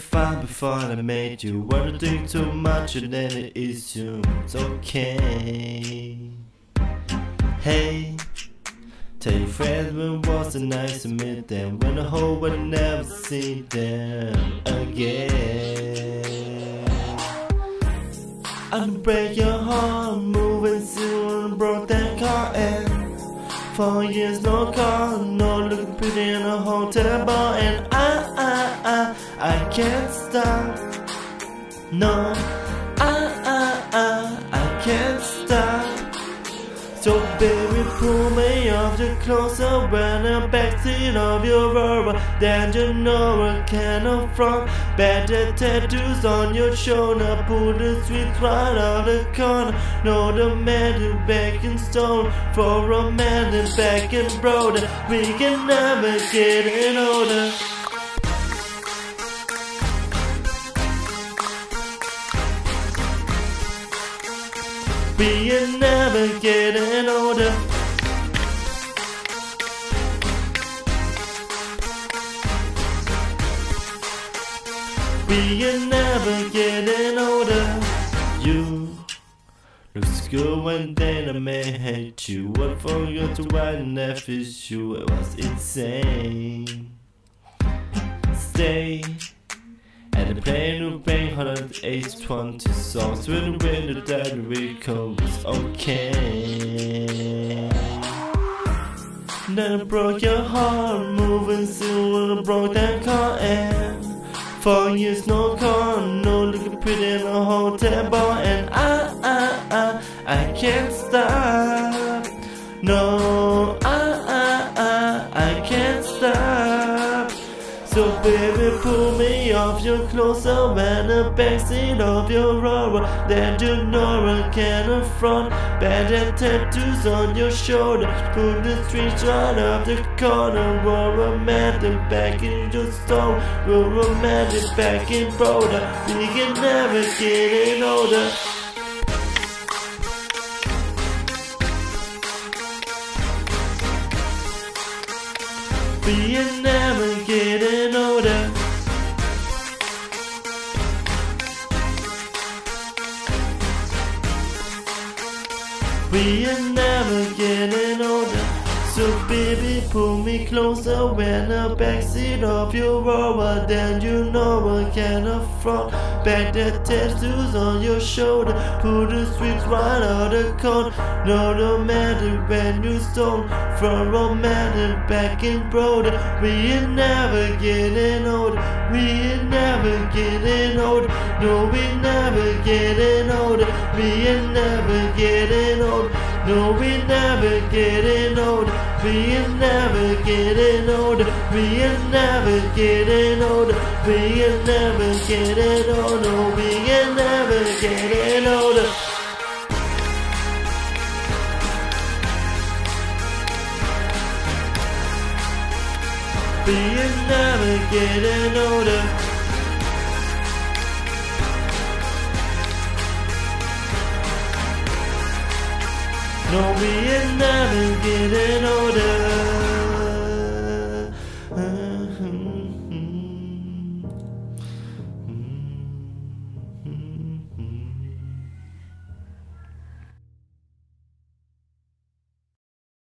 fine before I made you. Wanna think too much and then it is you. It's okay. Hey, tell your friends when it wasn't nice to meet them. When I hope I never see them again. I'm break your heart, moving soon, broke that car and Four years no car, no looking pretty in a hotel bar And I, I, I, I can't stop. No, I, I, I, I can't stop. So baby pull me off the closer when the backseat of your Rover Then you know I can affront Better tattoos on your shoulder. Pull the sweet right out the corner. Know the man who back in stone. For a man in back and brother We can never get it older being never getting older. Being never getting older. You good when then I may hate you. What for you to write an F issue? It was insane. Stay. The plane will bring 120 songs. With the wind that we was okay. Then I broke your heart, moving soon when I broke that car and Four years no car, no looking pretty in a hotel bar. And I, I, I, I can't stop. No, I, I, I, I can't Baby pull me off your clothes when the backseat of your Rover Then you know I can affront Bad and tattoos on your shoulder. Pull the streets right off the corner Roll romantic back in your soul Roll romantic back in Boulder We can never get it older. Being never getting We are never getting older. So baby, pull me closer when the backseat of your Rover. Then you know I can afford. Back the tattoos on your shoulder. pull the streets right out the corner. No, no matter when you stone. From romantic back in brother. We ain't never ain't never getting older. No, we never getting older. We ain't never getting older. No, we never getting older. We ain't never getting older. We ain't never getting older. We ain't never getting older. No, we ain't never getting older. We ain't never getting older. No, we ain't never getting older.